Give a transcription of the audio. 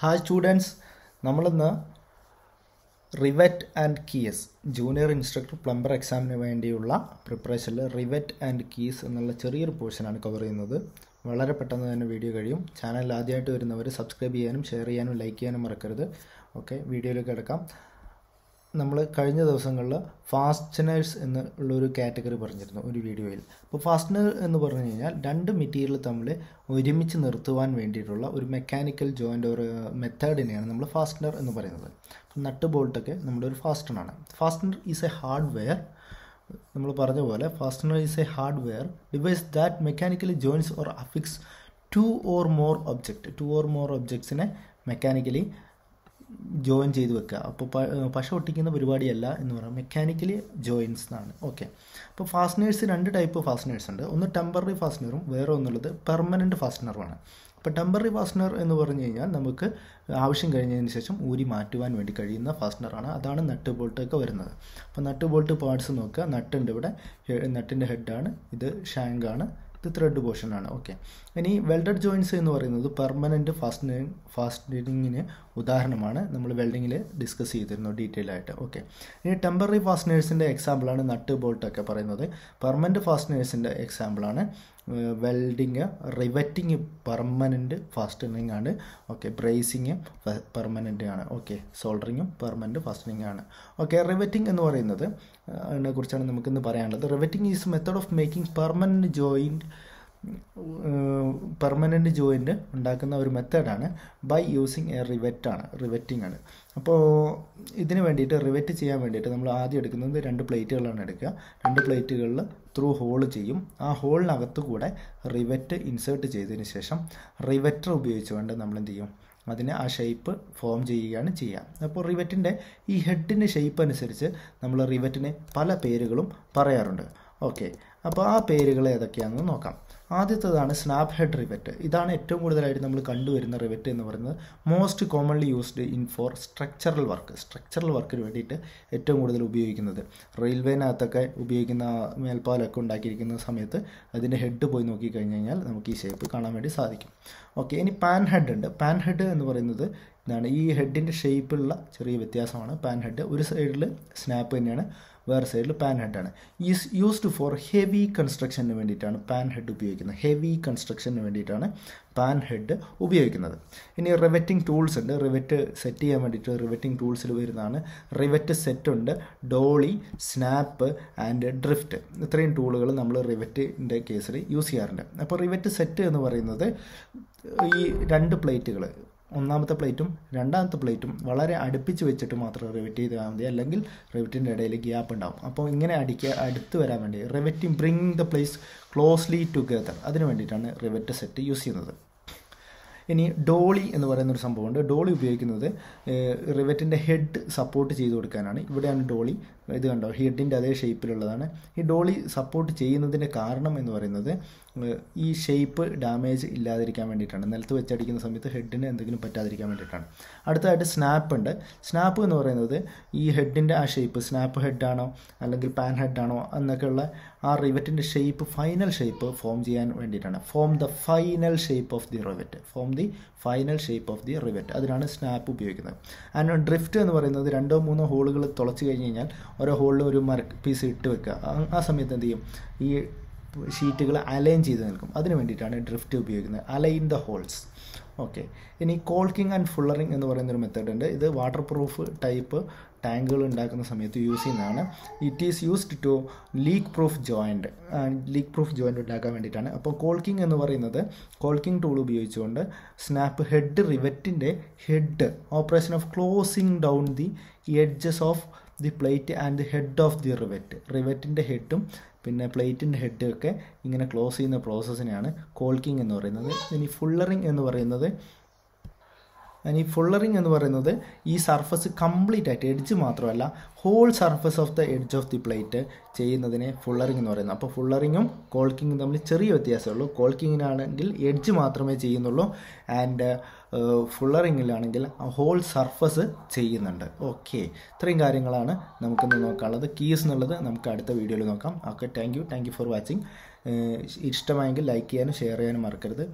Hi students നമ്മളിന്ന് rivet and keys junior instructor plumber എക്സാമിന് വേണ്ടിയുള്ള പ്രിപ്പറേഷനിൽ റിവറ്റ് ആൻഡ് കീസ് എന്നുള്ള ചെറിയൊരു പോർഷനാണ് കവർ ചെയ്യുന്നത്. വളരെ പെട്ടെന്ന് തന്നെ വീഡിയോ കഴിയും. ചാനൽ ആദ്യമായിട്ട് വരുന്നവർ സബ്സ്ക്രൈബ് ചെയ്യാനും ഷെയർ ചെയ്യാനും ലൈക്ക് ചെയ്യാനും മറക്കരുത്. ഓക്കെ വീഡിയോയിലേക്ക് കിടക്കാം. നമ്മൾ കഴിഞ്ഞ ദിവസങ്ങളിൽ ഫാസ്റ്റനേഴ്സ് എന്നുള്ളൊരു കാറ്റഗറി പറഞ്ഞിരുന്നു ഒരു വീഡിയോയിൽ അപ്പോൾ ഫാസ്റ്റനർ എന്ന് പറഞ്ഞു കഴിഞ്ഞാൽ രണ്ട് മെറ്റീരിയൽ തമ്മിൽ ഒരുമിച്ച് നിർത്തുവാൻ വേണ്ടിയിട്ടുള്ള ഒരു മെക്കാനിക്കൽ ജോയിന്റ് ഒരു മെത്തേഡിനെയാണ് നമ്മൾ ഫാസ്റ്റനർ എന്ന് പറയുന്നത്. അപ്പം നട്ട് ബോൾട്ടൊക്കെ നമ്മുടെ ഒരു ഫാസ്റ്റനാണ് ഫാസ്റ്റനർ ഈസ് എ ഹാർഡ്വെയർ നമ്മൾ പറഞ്ഞ പോലെ fastener is a hardware device that mechanically joins or affix two or more object two or more ഒബ്ജക്ട്സിനെ mechanically join ചെയ്ത് വെക്കുക. അപ്പോൾ പശ ഒട്ടിക്കുന്ന പരിപാടിയല്ല എന്ന് പറയാം. മെക്കാനിക്കലി ജോയിൻസ് എന്നാണ്. ഓക്കെ അപ്പോൾ ഫാസ്റ്റനേഴ്സ് രണ്ട് ടൈപ്പ് ഫാസ്റ്റനേഴ്സ് ഉണ്ട്. ഒന്ന് ടെമ്പററി ഫാസ്റ്റനറും വേറെ ഒന്നുള്ളത് പെർമനന്റ് ഫാസ്റ്റനറുമാണ് അപ്പോൾ ടെമ്പററി ഫാസ്റ്റനർ എന്ന് പറഞ്ഞു കഴിഞ്ഞാൽ നമുക്ക് ആവശ്യം കഴിഞ്ഞതിന് ശേഷം ഊരി മാറ്റുവാൻ വേണ്ടി കഴിയുന്ന ഫാസ്റ്റനറാണ് അതാണ് നട്ട് ബോൾട്ടൊക്കെ വരുന്നത്. അപ്പോൾ നട്ട് ബോൾട്ട് പാർട്സ് നോക്കുക. നട്ടുണ്ട് ഇവിടെ. നട്ടിന്റെ ഹെഡാണ് ഇത് ഷാങ്കാണ് ഇത് ത്രെഡ് പോർഷനാണ് ഓക്കെ ഇനി വെൽഡഡ് ജോയിൻസ് എന്ന് പറയുന്നത് പെർമനന്റ് ഫാസ്റ്റനിങ് ഫാസ്റ്റനിങ്ങിന് ഉദാഹരണമാണ്. നമ്മൾ വെൽഡിങ്ങിൽ ഡിസ്കസ് ചെയ്തിരുന്നു ഡീറ്റെയിൽ ആയിട്ട്. ഓക്കെ ഇനി ടെമ്പററി ഫാസ്റ്റനേഴ്സിന്റെ എക്സാമ്പിളാണ് നട്ട് ബോൾട്ടൊക്കെ പറയുന്നത്. പെർമനന്റ് ഫാസ്റ്റനേഴ്സിന്റെ എക്സാമ്പിളാണ് വെൽഡിങ് റിവറ്റിങ് പെർമനന്റ് ഫാസ്റ്റനിങ് ആണ്. ഓക്കെ ബ്രേസിങ് പെർമനന്റ് ആണ്. ഓക്കെ സോൾഡറിങ്ങും പെർമനന്റ് ഫാസ്റ്റനിങ് ആണ്. ഓക്കെ റിവറ്റിംഗ് എന്ന് പറയുന്നത് അതിനെ കുറിച്ചാണ് നമുക്കിന്ന് പറയാനുള്ളത്. Riveting is method of making permanent joint permanent joint ഉണ്ടാക്കുന്ന ഒരു മെത്തേഡാണ് ബൈ യൂസിങ് എ റിവെറ്റ് ആണ് റിവെറ്റിംഗ് ആണ്. അപ്പോൾ ഇതിന് വേണ്ടിയിട്ട് റിവെറ്റ് ചെയ്യാൻ വേണ്ടിയിട്ട് നമ്മൾ ആദ്യം എടുക്കുന്നത് രണ്ട് പ്ലേറ്റുകളാണ് എടുക്കുക. രണ്ട് പ്ലേറ്റുകളിൽ ത്രൂ ഹോൾ ചെയ്യും. ആ ഹോളിനകത്ത് കൂടെ റിവെറ്റ് ഇൻസേർട്ട് ചെയ്തതിന് ശേഷം റിവെറ്റർ ഉപയോഗിച്ചുകൊണ്ട് നമ്മൾ എന്ത് ചെയ്യും? അതിന് ആ ഷേപ്പ് ഫോം ചെയ്യുകയാണ് ചെയ്യുക. അപ്പോൾ റിവറ്റിന്റെ ഈ ഹെഡിന്റെ ഷേപ്പ് അനുസരിച്ച് നമ്മൾ റിവറ്റിന് പല പേരുകളും പറയാറുണ്ട്. ഓക്കെ അപ്പോൾ ആ പേരുകൾ ഏതൊക്കെയാണെന്ന് നോക്കാം. ആദ്യത്തേതാണ് സ്നാപ്പ് ഹെഡ് റിവെറ്റ് ഇതാണ് ഏറ്റവും കൂടുതലായിട്ട് നമ്മൾ കണ്ടുവരുന്ന റിവെറ്റ് എന്ന് പറയുന്നത് most commonly used in for structural work structural വർക്കിന് വേണ്ടിയിട്ട് ഏറ്റവും കൂടുതൽ ഉപയോഗിക്കുന്നത്. റെയിൽവേനകത്തൊക്കെ ഉപയോഗിക്കുന്ന മേൽപ്പാലമൊക്കെ ഉണ്ടാക്കിയിരിക്കുന്ന സമയത്ത് അതിന്റെ ഹെഡ് പോയി നോക്കിക്കഴിഞ്ഞ് കഴിഞ്ഞാൽ നമുക്ക് ഈ ഷേപ്പ് കാണാൻ വേണ്ടി സാധിക്കും. ഓക്കെ ഇനി പാൻ ഹെഡ് ഉണ്ട്. പാൻ ഹെഡ് എന്ന് പറയുന്നത് ഇതാണ് ഈ ഹെഡിന്റെ ഷേപ്പിലുള്ള ചെറിയ വ്യത്യാസമാണ്. പാൻ ഹെഡ് ഒരു സൈഡിൽ സ്നാപ്പ് തന്നെയാണ്. വേറെ സൈഡിൽ പാൻ ഹെഡാണ് ഈസ് യൂസ്ഡ് ഫോർ ഹെവി കൺസ്ട്രക്ഷന് വേണ്ടിയിട്ടാണ് പാൻ ഹെഡ് ഉപയോഗിക്കുന്നത്. ഹെവി കൺസ്ട്രക്ഷന് വേണ്ടിയിട്ടാണ് പാൻ ഹെഡ് ഉപയോഗിക്കുന്നത്. ഇനി റിവറ്റിംഗ് ടൂൾസ് ഉണ്ട്. റിവറ്റ് സെറ്റ് ചെയ്യാൻ വേണ്ടിയിട്ട് റിവറ്റിംഗ് ടൂൾസിൽ വരുന്നതാണ്. റിവറ്റ് സെറ്റ് ഉണ്ട്. ഡോളി സ്നാപ്പ് ആൻഡ് ഡ്രിഫ്റ്റ് ഇത്രയും ടൂളുകൾ നമ്മൾ റിവറ്റിന്റെ കേസിൽ യൂസ് ചെയ്യാറുണ്ട്. അപ്പോൾ റിവറ്റ് സെറ്റ് എന്ന് പറയുന്നത് ഈ രണ്ട് പ്ലേറ്റുകൾ ഒന്നാമത്തെ പ്ലേറ്റും രണ്ടാമത്തെ പ്ലേറ്റും വളരെ അടുപ്പിച്ച് വെച്ചിട്ട് മാത്രം റിവറ്റ് ചെയ്താൽ മതി. അല്ലെങ്കിൽ റിവറ്റിന്റെ ഇടയിൽ ഗ്യാപ്പ് ഉണ്ടാവും. അപ്പോൾ ഇങ്ങനെ അടിക്കുക അടുത്ത് വരാൻ വേണ്ടി riveting bring the place closely together അതിന് വേണ്ടിയിട്ടാണ് റിവറ്റ് സെറ്റ് യൂസ് ചെയ്യുന്നത്. ഇനി ഡോളി എന്ന് പറയുന്ന ഒരു സംഭവമുണ്ട്. ഡോളി ഉപയോഗിക്കുന്നത് റിവറ്റിന്റെ ഹെഡ് സപ്പോർട്ട് ചെയ്ത് കൊടുക്കാനാണ്. ഇവിടെയാണ് ഡോളി ഇത് കണ്ടോ? ഹെഡിന്റെ അതേ ഷേപ്പിലുള്ളതാണ്. ഈ ഡോളി സപ്പോർട്ട് ചെയ്യുന്നതിന്റെ കാരണം എന്ന് പറയുന്നത് ഈ ഷേപ്പ് ഡാമേജ് ഇല്ലാതിരിക്കാൻ വേണ്ടിയിട്ടാണ്. നിലത്ത് വെച്ചടിക്കുന്ന സമയത്ത് ഹെഡിന് എന്തെങ്കിലും പറ്റാതിരിക്കാൻ വേണ്ടിയിട്ടാണ്. അടുത്തതായിട്ട് സ്നാപ്പ് ഉണ്ട്. സ്നാപ്പ് എന്ന് പറയുന്നത് ഈ ഹെഡിന്റെ ആ ഷേപ്പ് സ്നാപ്പ് ഹെഡാണോ അല്ലെങ്കിൽ പാൻ ഹെഡാണോ എന്നൊക്കെയുള്ള ആ റിവറ്റിന്റെ ഷേപ്പ് ഫൈനൽ ഷേപ്പ് ഫോം ചെയ്യാൻ വേണ്ടിയിട്ടാണ്. Form the final shape of the rivet form the final shape of the rivet അതിനാണ് സ്നാപ്പ് ഉപയോഗിക്കുന്നത്. ആൻഡ് ഡ്രിഫ്റ്റ് എന്ന് പറയുന്നത് രണ്ടോ മൂന്നോ ഹോളുകൾ തുളച്ച് കഴിഞ്ഞ് കഴിഞ്ഞാൽ ഓരോ ഹോളിലും ഒരു മര പീസ് ഇട്ട് വെക്കുക ആ സമയത്ത് എന്ത് ചെയ്യും? ഈ ഷീറ്റുകൾ അലൈൻ ചെയ്ത് നിൽക്കും. അതിന് വേണ്ടിയിട്ടാണ് ഡ്രിഫ്റ്റ് ഉപയോഗിക്കുന്നത്. അലൈൻ ദ ഹോൾസ് ഓക്കെ ഇനി കോൾക്കിംഗ് ആൻഡ് ഫുള്ളറിംഗ് എന്ന് പറയുന്ന ഒരു മെത്തേഡ് ഉണ്ട്. ഇത് വാട്ടർ പ്രൂഫ് ടൈപ്പ് ടാങ്കുകൾ ഉണ്ടാക്കുന്ന സമയത്ത് യൂസ് ചെയ്യുന്നതാണ്. It is used to leak proof joint leak proof joint ഉണ്ടാക്കാൻ വേണ്ടിയിട്ടാണ്. അപ്പോൾ കോൾക്കിംഗ് എന്ന് പറയുന്നത് കോൾക്കിംഗ് ടൂൾ ഉപയോഗിച്ചുകൊണ്ട് snap head റിവറ്റിന്റെ head operation of closing down the edges of the plate and the head of the rivet റിവെറ്റിന്റെ ഹെഡും പിന്നെ പ്ലേറ്റിന്റെ ഹെഡും ഒക്കെ ഇങ്ങനെ ക്ലോസ് ചെയ്യുന്ന പ്രോസസ്സിനെയാണ് കോൾക്കിംഗ് എന്ന് പറയുന്നത്. ഇനി ഫുള്ളറിംഗ് എന്ന് പറയുന്നത് ഇനി ഫുള്ളറിങ് എന്ന് പറയുന്നത് ഈ സർഫസ് കംപ്ലീറ്റ് ആയിട്ട് എഡ്ജ് മാത്രമല്ല whole surface of the edge of the plate ചെയ്യുന്നതിനെ ഫുള്ളറിങ് എന്ന് പറയുന്നത് അപ്പോൾ ഫുള്ളറിങ്ങും കോൾക്കിങ്ങും തമ്മിൽ ചെറിയ വ്യത്യാസമുള്ളൂ കോൾക്കിങ്ങിനാണെങ്കിൽ എഡ്ജ് മാത്രമേ ചെയ്യുന്നുള്ളൂ. ആൻഡ് ഫുള്ളറിങ്ങിലാണെങ്കിൽ ഹോൾ സർഫസ് ചെയ്യുന്നുണ്ട്. ഓക്കെ ഇത്രയും കാര്യങ്ങളാണ് നമുക്കിന്ന് നോക്കാനുള്ളത്. കീസ് എന്നുള്ളത് നമുക്ക് അടുത്ത വീഡിയോയിൽ നോക്കാം. Okay thank you thank you for watching ഇഷ്ടമായെങ്കിൽ ലൈക്ക് ചെയ്യാനും ഷെയർ ചെയ്യാനും മറക്കരുത്.